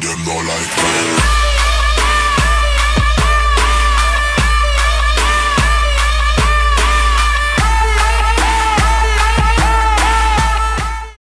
them no like